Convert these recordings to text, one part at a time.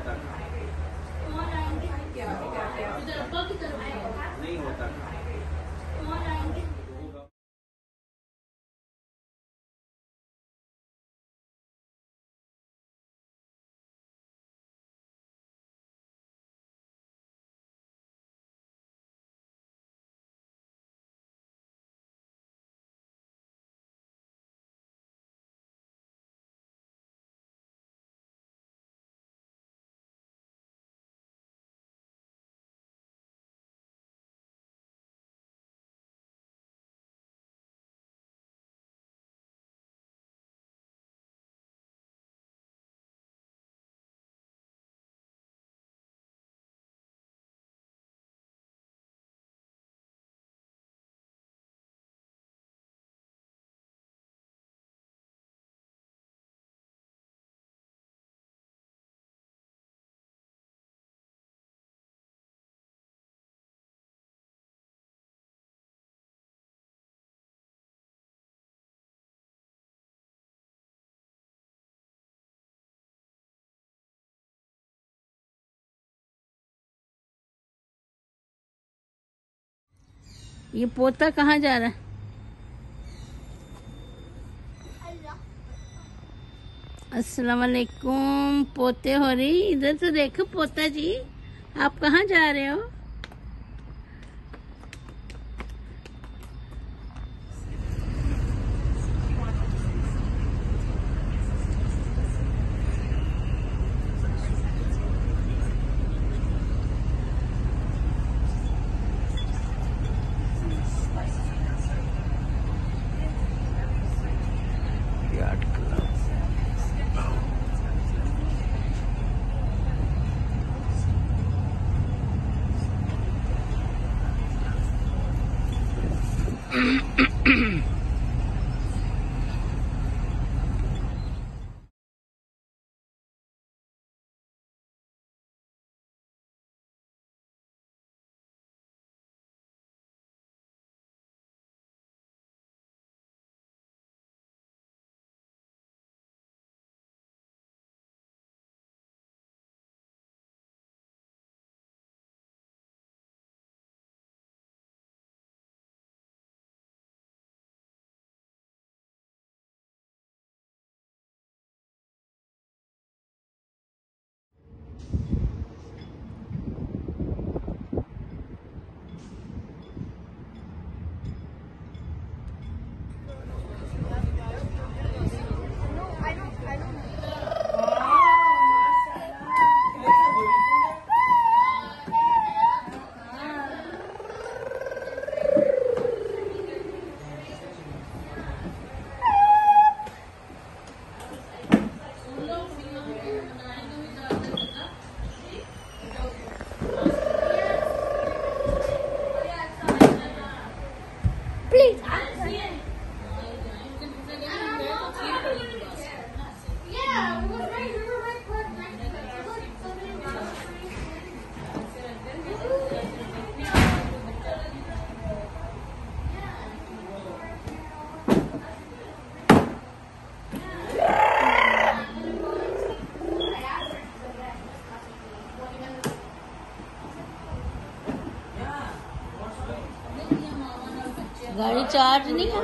नहीं था। नहीं होता ये पोता कहाँ जा रहा है? अस्सलाम वालेकुम पोते हो रही? इधर तो देखो पोता जी, आप कहाँ जा रहे हो? गाड़ी चार्ज नहीं है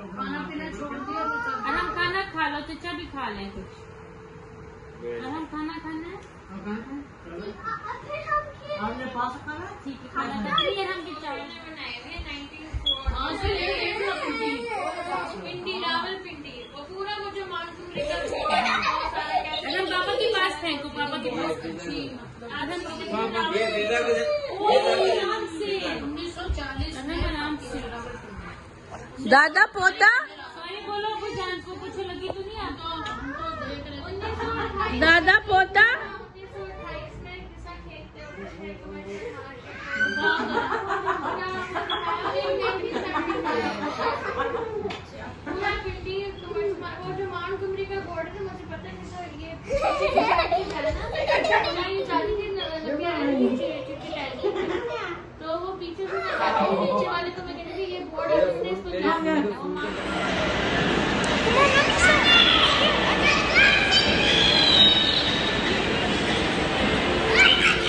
तो खाना पीना छोड़ दिया तो हम खाना खा लो चचा भी खा लें कुछ। और हम खाना खाना है? ठीक है हाँ, हाँ। हम हाँ, पूरा मुझे मानसून पापा के पास फेंको पापा के पास उन्नीस सौ चालीस सौ अट्ठाईस दादा पोता उन्नीस सौ अट्ठाईस में किसा खेलते हुए शेख में पूरा पिंडी वो जो मान कुमरी का बॉर्डर है मुझे पता नहीं सर ये पीछे की साइड की है ना मैं ये चाहती थी नबी आ रही नीचे चिट्ठी टाइप तो वो पीछे से मैं चाहती थी नीचे वाले तो मैं कहती थी ये बॉर्डर इसने इसको क्या करना है वो मान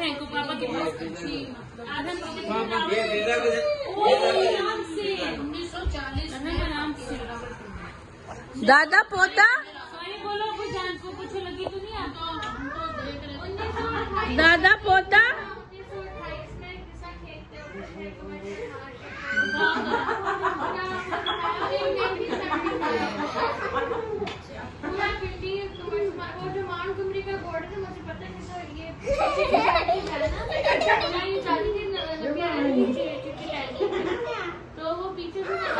पापा के फेंको पापा की बहुत अच्छी पापा ये बेटा को दे- आराम से उन्नीस सौ चालीस आराम से दादा पोता? बोलो कुछ जान को कुछ लगी तो नहीं तो अट्ठाईस दादा पोता उन्नीस सौ अट्ठाईस में किसा खेलते हुए शेख में पूरा पिंडी वो जो मान कुमरी का बॉर्डर है मुझे पता नहीं सर ये पीछे की साइड की है ना मैं ये चाहती थी नबी आ रही नीचे चिट्ठी टाइप तो वो पीछे से मैं चाहती थी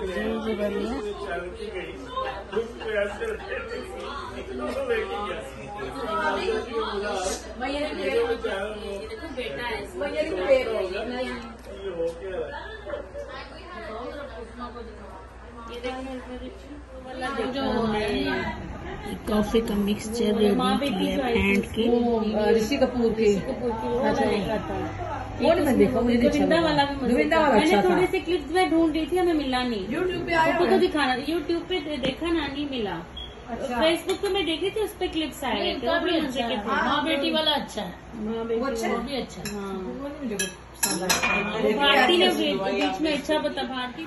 भैया है कॉफ़ी का मिक्सचर रेडी किया फेंट के। ऋषि कपूर की। वो नहीं मैं देखा मुझे अच्छा गोविंदा वाला भी गोविंदा वाला मैंने अच्छा थोड़ी सी क्लिप्स में ढूंढ रही थी हमें मिला नहीं। यूट्यूब पे आया तो दिखाना यूट्यूब पे देखा ना नहीं मिला। अच्छा। फेसबुक पे मैं देखी रही थी उस पर क्लिप्स आए थे। भी माँ बेटी वाला अच्छा है। वो अच्छा है? भी अच्छा है। हाँ। वो नहीं मुझे कुछ पसंद भारती